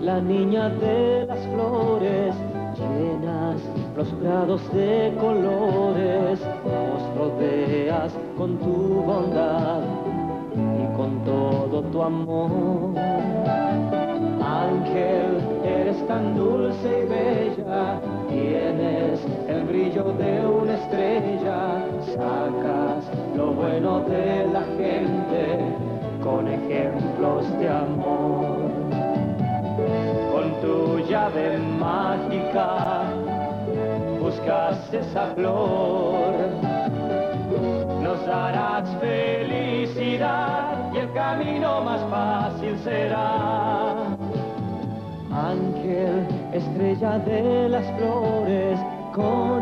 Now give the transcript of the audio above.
La niña de las flores, llenas los prados de colores, nos rodeas con tu bondad tu amor. Ángel, eres tan dulce y bella, tienes el brillo de una estrella, sacas lo bueno de la gente con ejemplos de amor. Con tu llave mágica buscas esa flor, nos y el camino más fácil será. Ángel, estrella de las flores, con